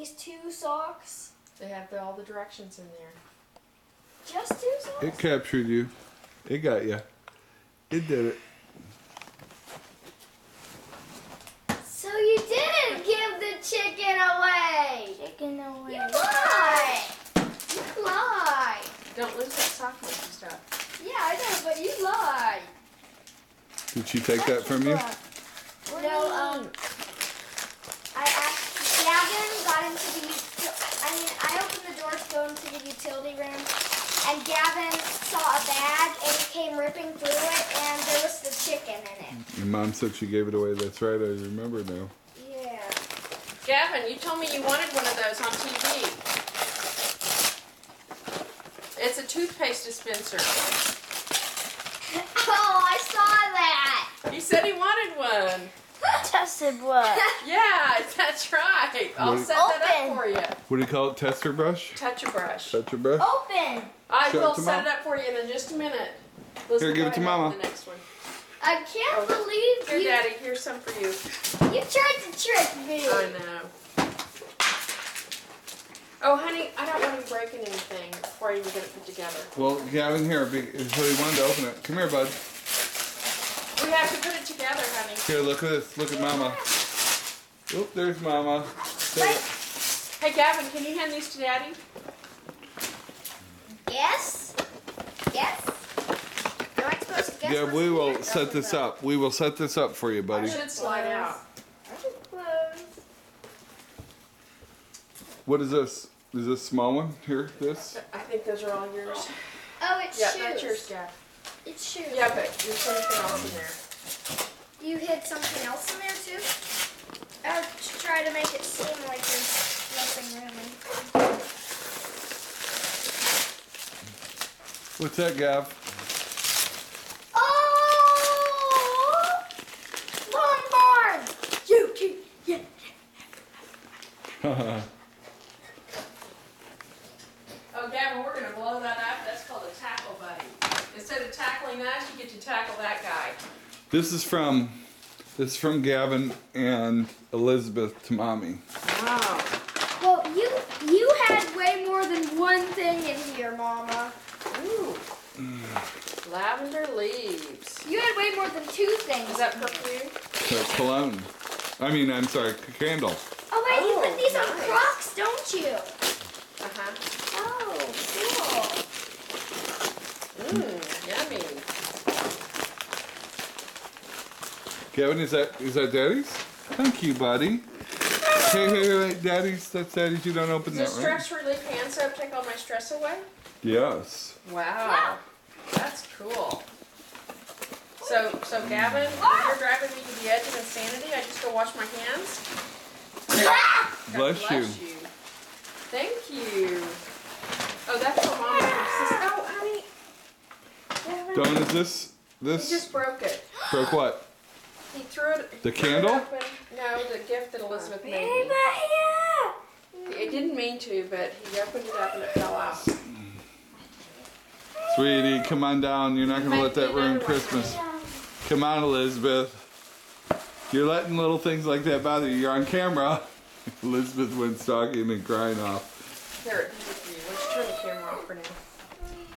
these two socks? They have the, all the directions in there. Just two socks? It captured you. It got you. It did it. So you didn't give the chicken away. Chicken away. You lied. You lied. Don't lose that sock and stuff. Yeah, I know, but you lied. Did she take that from you? What no, um, mean? I asked Gavin got into the util- I mean, I opened the door to go into the utility room, and Gavin saw a bag and he came ripping through it, and there was the chicken in it. Your mom said she gave it away. That's right. I remember now. Yeah. Gavin, you told me you wanted one of those on TV. It's a toothpaste dispenser. Oh, I saw that. He said he wanted one. Tested what? Yeah, that's right. I'll Wait. set that Open. up for you. What do you call it? Tester brush? Touch a brush. Touch a brush? Open. I Show it will to set Mom. it up for you in just a minute. Let's Here, give it to Mama. The next one. I can't Oh. believe Here, you. Daddy. Here's some for you. You tried to trick me. I know. Oh, honey, I don't want you breaking anything before you get it put together. Well, Gavin, here. be- So he wanted to open it. Come here, bud. We have to put it together, honey. Here, look at this. Look at Mama. Oop, there's Mama. Take. Hey, Gavin, can you hand these to Daddy? Yes. Yes. Am I supposed to guess Yeah, what's we in will set this up. We will set this up for you, It buddy. should slide out. I suppose. What is this? Is this small one? Here, this? I think those are all yours. Oh, it's Yeah, shoes. that's yours, Gav. It's shoes. Yeah, but there's something else in there. You hid something else in there too? Or to try to make it seem like there's nothing really. What's that, Gav? Oh! Lombard! You can. Yeah. Oh, Gavin, we're gonna blow that up. That's called a tackle buddy. Instead of tackling us, you get to tackle that guy. This is from this is from Gavin and Elizabeth to mommy. Wow. Well, you you had way more than one thing in here, Mama. Ooh. Lavender leaves. You had way more than two things. Is that perfume? So cologne. I mean, I'm sorry, c- candle. Oh wait, you Oh, put these on nice. Crocs, don't you? Uh-huh. Oh, Mmm, yummy. Gavin, is that is that Daddy's? Thank you, buddy. Hey, hey, hey, hey, Daddy's. That's Daddy's. You don't open Does that, right? stress relief hand soap take all my stress away? Yes. Wow. Wow. That's cool. So, so Gavin, when you're ah! driving me to the edge of insanity, I just go wash my hands? Ah! God Bless you. Thank you. Oh, that's for mom. Ah! Oh, honey. Gavin, Dawn, is this he this just broke it. broke what? He threw it. The candle? No, the gift that Elizabeth made Baby, me. yeah. It didn't mean to, but he opened it up and it fell out. Sweetie, come on down. You're not gonna let that ruin Christmas. Come on, Elizabeth. You're letting little things like that bother you. You're on camera. Elizabeth went stalking and crying off. Here,